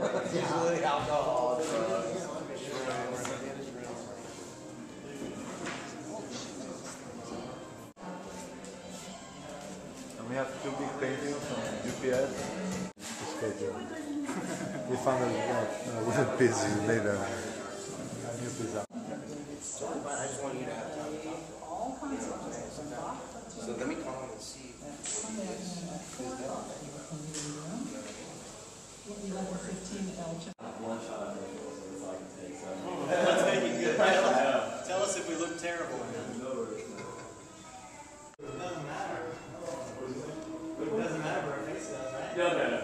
Usually alcohol, drugs, And we have two big paintings from UPS. Schedule. we found a wooden piece made a, a new pizza. I just want you to have time to talk to him. So let me let's make it good. Tell us if we look terrible. It doesn't matter. It doesn't matter. Our face does, right? No, no, no.